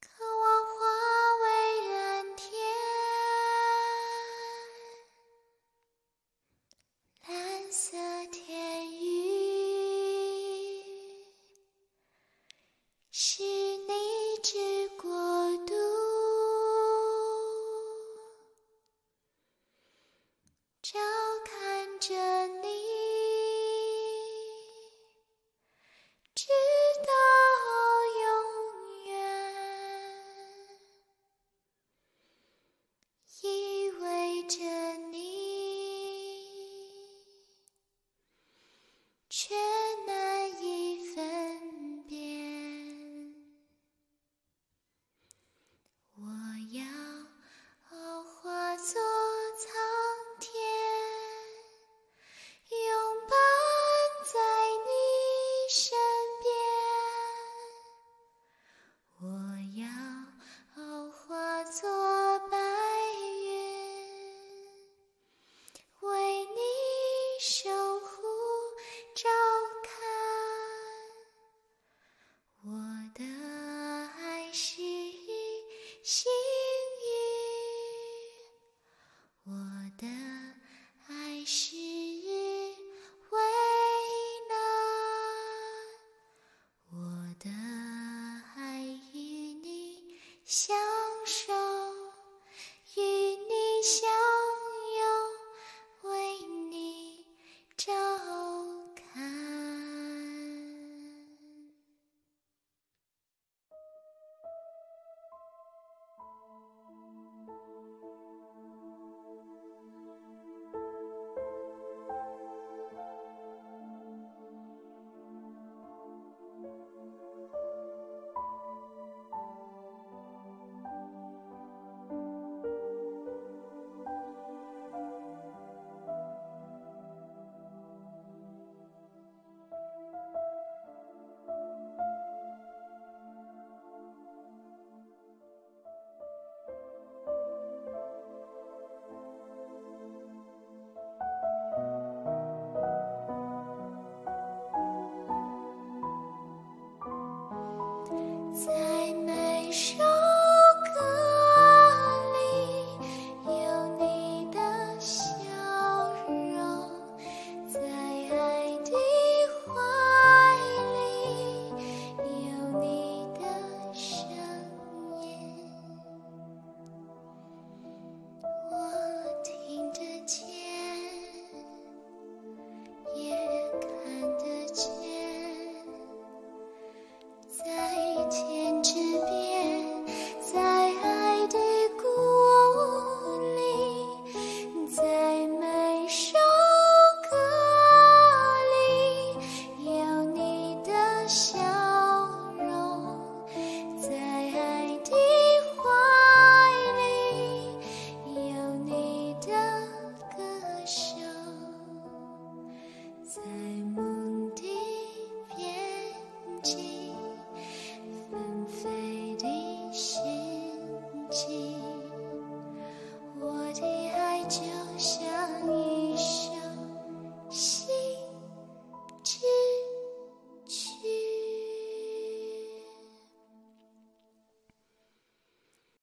渴望化为蓝天，蓝色天宇。守护照看我的爱是幸运我的爱是为难我的爱与你相 time. Jesus.